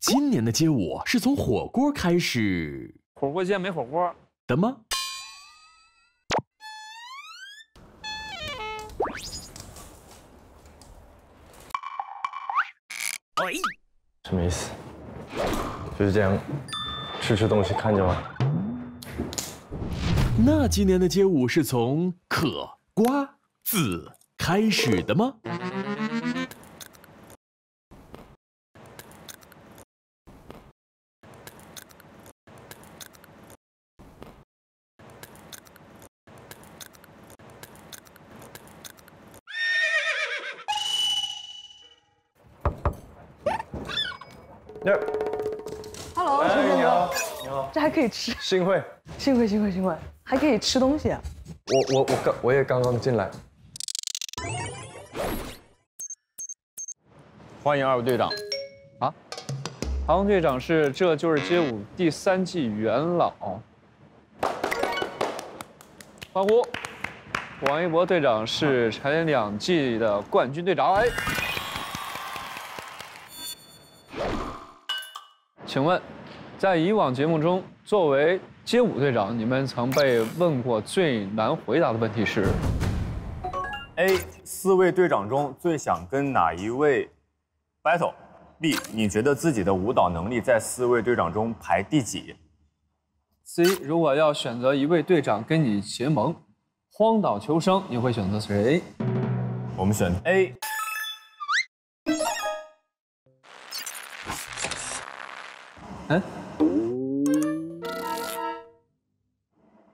今年的街舞是从火锅开始火锅街没火锅，的吗？哎，什么意思？就是这样，吃吃东西看着吗？那今年的街舞是从可瓜子开始的吗？那 Hello，陈建哥，你好，这还可以吃，幸会。幸会幸会幸会，还可以吃东西啊！我我我刚我也刚刚进来。欢迎二位队长。啊唐队长是《这就是街舞》第三季元老，欢呼。王一博队长是蝉联两季的冠军队长。哎，请问，在以往节目中，作为街舞队长，你们曾被问过最难回答的问题是？A 四位队长中最想跟哪一位 battle？B 你觉得自己的舞蹈能力在四位队长中排第几？C，如果要选择一位队长跟你结盟，荒岛求生，你会选择谁？我们选 A。嗯，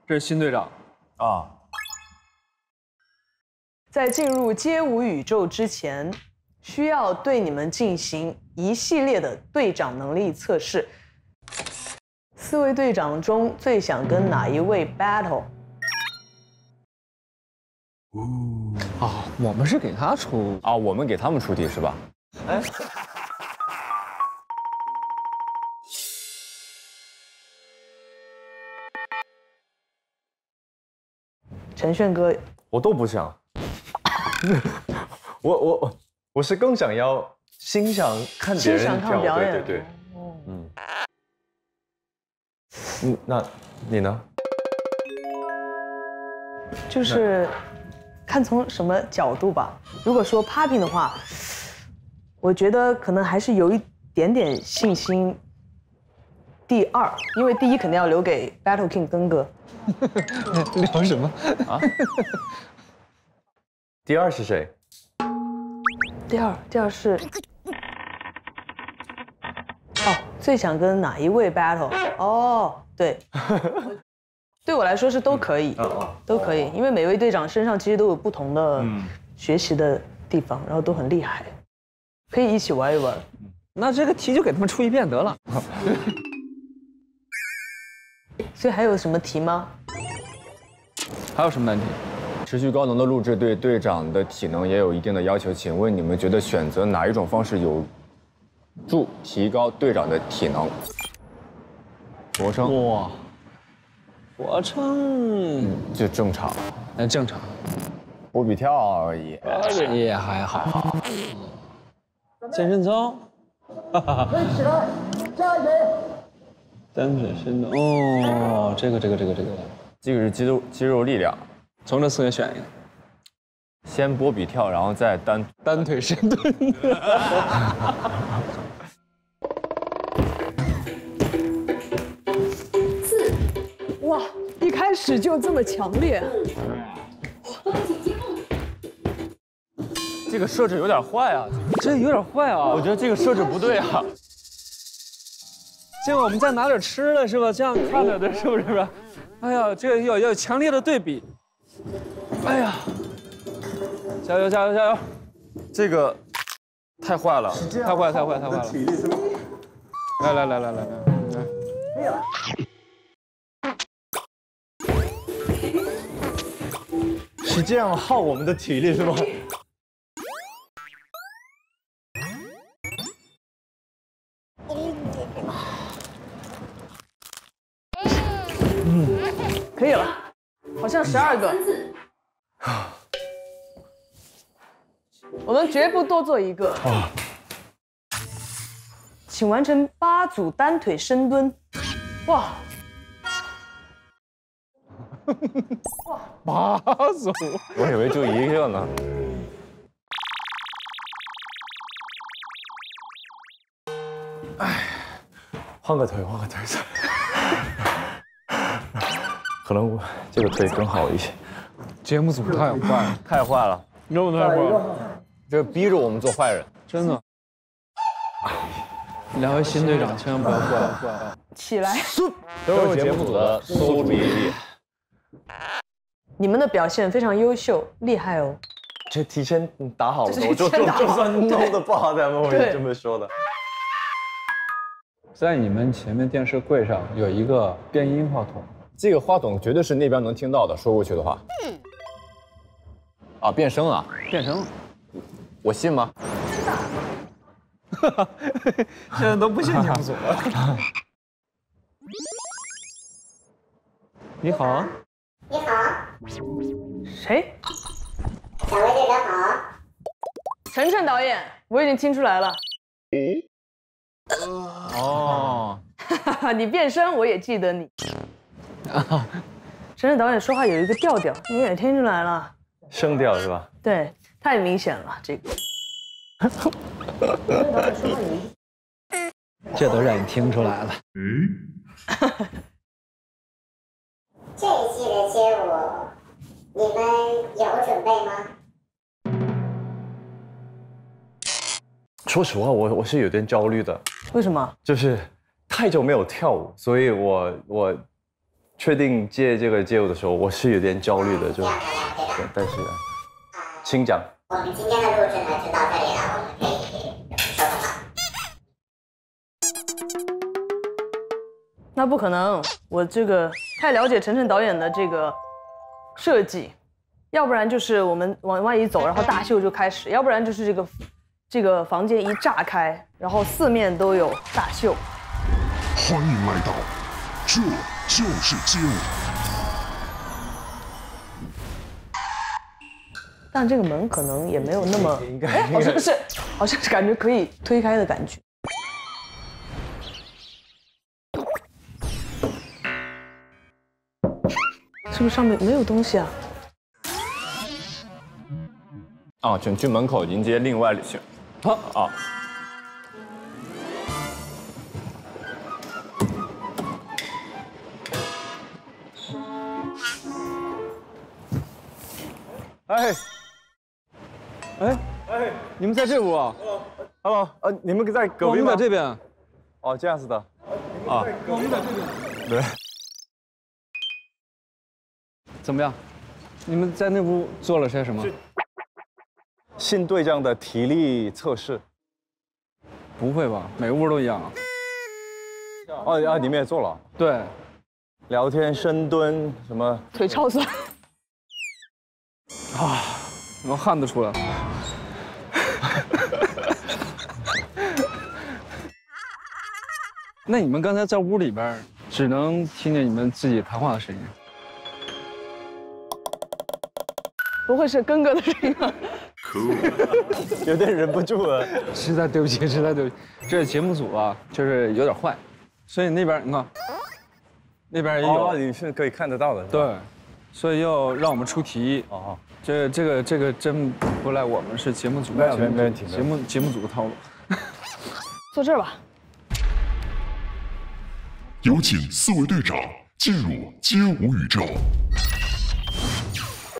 这是新队长。啊，在进入街舞宇宙之前，需要对你们进行一系列的队长能力测试。四位队长中最想跟哪一位 battle？啊，我们是给他出啊，我们给他们出题是吧？陈炫哥，我都不想。我我我我是更想要欣赏看表演对对对，嗯。嗯，那你呢？就是看从什么角度吧。如果说 popping 的话，我觉得可能还是有一点点信心。第二，因为第一肯定要留给 Battle King 根哥。聊什么啊？第二是谁？第二，第二是，哦，最想跟哪一位 battle？哦，对，对我来说是都可以，都可以，因为每位队长身上其实都有不同的学习的地方，然后都很厉害，可以一起玩一玩。那这个题就给他们出一遍得了。所以还有什么题吗？还有什么难题？持续高能的录制对队长的体能也有一定的要求，请问你们觉得选择哪一种方式有助提高队长的体能？俯卧撑哇，俯卧撑就正常，那正常，波比跳而已。也还好。健身操，哈哈哈。起来，加油！单腿深蹲，哦，这个这个这个这个，这个是肌肉肌肉力量，从这四个选一个。先波比跳，然后再单单腿深蹲。哇，一开始就这么强烈，这个设置有点坏啊！这有点坏啊！我觉得这个设置不对啊！这个我们再拿点吃的是吧？这样看着的是不是吧？哎呀，这个要要强烈的对比。哎呀，加油加油加油！这个太坏了，太坏太坏太坏了！来来来来来来。是这样耗我们的体力是吗？以了，好像十二个。我们绝不多做一个。请完成八组单腿深蹲。哇，哇八组，我以为就一个呢。换个腿，换个腿。可能我这个可以更好一些。节目组太坏了，太坏了，这么太坏了，这逼着我们做坏人。真的。两位新队长千万不要过来。起来！都是节目组的馊主意。你们的表现非常优秀，厉害哦。这提前打好了，我就就就算弄得不好，他们会对这么说的。在你们前面电视柜上有一个变音话筒，这个话筒绝对是那边能听到的，说过去的话。啊，变声啊！变声了。我信吗？真的 现在都不信节目组了。你好，谁？两位队长好，晨晨导演，我已经听出来了。哦，哈哈，你变声我也记得你。晨晨导演说话有一个调调，你也听出来了。声调是吧？对，太明显了这个。这都让你听出来了。嗯这一季的街舞你们有准备吗？说实话，我我是有点焦虑的，为什么？就是太久没有跳舞，所以我我确定借这个街舞的时候，我是有点焦虑的，就但是，请讲。我们今天的录制呢就到这里了，我们可以收工了。那不可能，我这个太了解晨晨导演的这个设计，要不然就是我们往外一走，然后大秀就开始；要不然就是这个 这个房间一炸开，然后四面都有大秀。欢迎来到，这就是街舞。但这个门可能也没有那么，哎，好像是，好像是感觉可以推开的感觉。是不是上面没有东西啊？啊，请去门口迎接另外旅行。好啊。哎，哎哎，你们在这屋啊？Hello，呃，你们在隔我壁吗？们在这边。哦，这样子的。啊我们在这边。对。怎么样？你们在那屋做了些什么？性对象的体力测试。不会吧？每屋都一样啊？哦啊，你们也做了。对，聊天、深蹲什么？腿超酸。我汗都出来了。那你们刚才在屋里边，只能听见你们自己谈话的声音。不会是根哥的声音吧？有点忍不住了。实在对不起，实在对不起，这节目组啊，就是有点坏，所以那边你看，那边也有，哦，你是可以看得到的。对，所以要让我们出题。啊，这这个这个真不赖我们，是节目组没有节目没问题节目节目组的套路。坐这儿吧。有请四位队长进入街舞宇宙。